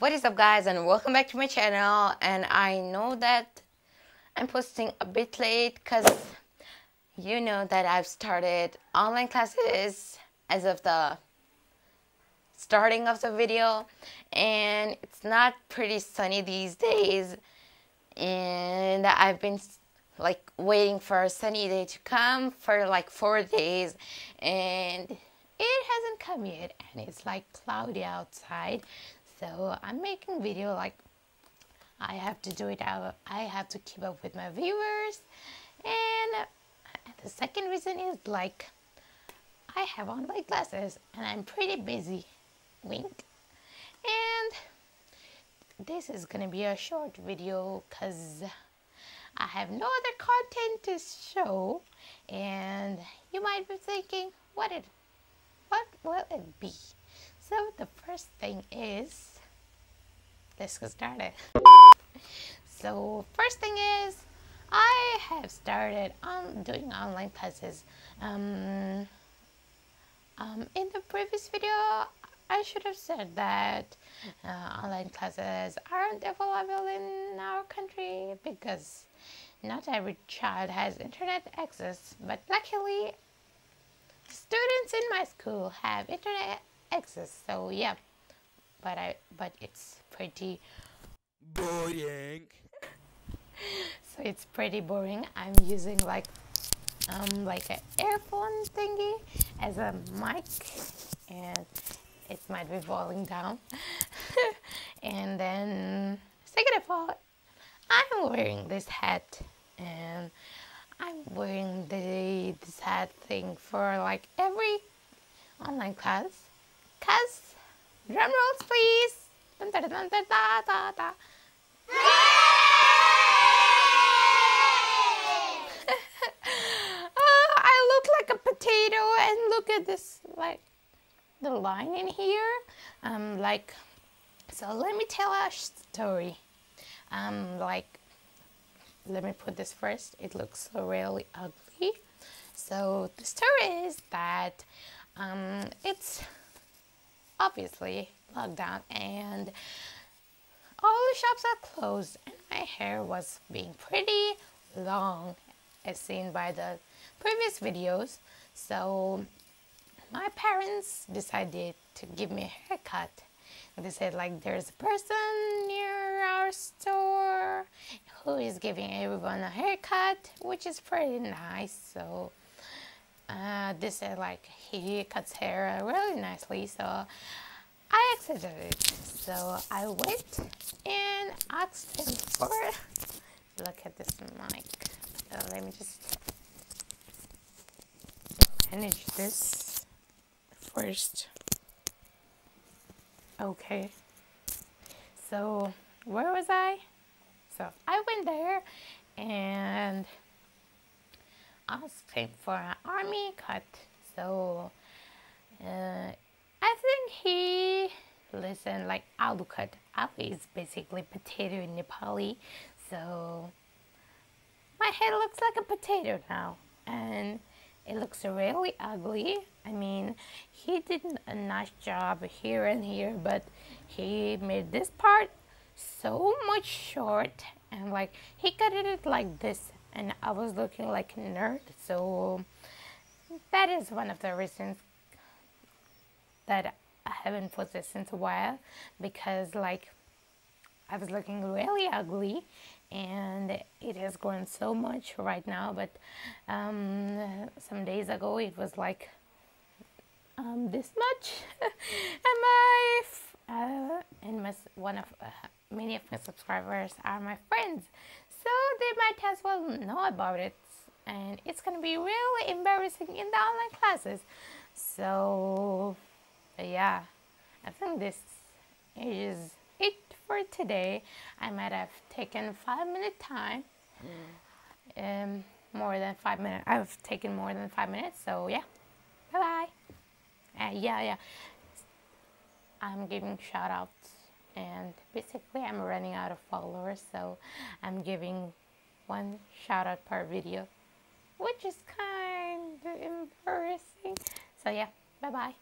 What is up guys and welcome back to my channel. And I know that I'm posting a bit late because you know that I've started online classes as of the starting of the video. And it's not pretty sunny these days. And I've been like waiting for a sunny day to come for like four days. And it hasn't come yet and it's like cloudy outside so I'm making video like I have to do it out I have to keep up with my viewers. And the second reason is like I have online classes and I'm pretty busy. Wink. And this is gonna be a short video because I have no other content to show. And you might be thinking what it what will it be so the first thing is let's get started. So first thing is I have started on doing online classes. Um, um, in the previous video I should have said that uh, online classes aren't available in our country because not every child has internet access, but luckily students in my school have internet So yeah, but I but it's pretty boring. so it's pretty boring. I'm using like um like an earphone thingy as a mic and it might be falling down. and then, second of all, I'm wearing this hat and I'm wearing the this hat thing for like every online class. Cause drum rolls please. Dun, dun, dun, dun, da, da, da. oh, I look like a potato and look at this like the line in here. Um, like so let me tell a story. Um, like let me put this first. It looks really ugly. So the story is that um, it's obviously lockdown and all the shops are closed and my hair was being pretty long as seen by the previous videos so my parents decided to give me a haircut. They said like there's a person near our store who is giving everyone a haircut, which is pretty nice. So uh, they said like he cuts hair really nicely. So I accepted it. So I went and asked him for. Look at this mic. Uh, let me just manage this first. Okay. So, where was I? So, I went there and asked for an army cut. So, uh, I think he listened like aloo cut. Aloo is basically potato in Nepali. So, my head looks like a potato now. And it looks really ugly. I mean, he did a nice job here and here, but he made this part so much short and like he cut it like this and I was looking like a nerd. So that is one of the reasons that I haven't posted since a while because like I was looking really ugly and it has grown so much right now but um, some days ago it was like um, this much and my uh, and my, one of uh, many of my subscribers are my friends they might as well know about it and it's gonna be really embarrassing in the online classes so yeah I think this is it for today. I might have taken five minute time. Mm. Um, more than five minutes. I've taken more than five minutes. So yeah, bye bye. Uh, yeah, yeah. I'm giving shout outs and basically I'm running out of followers so I'm giving one shout out per video which is kind of embarrassing. So yeah bye bye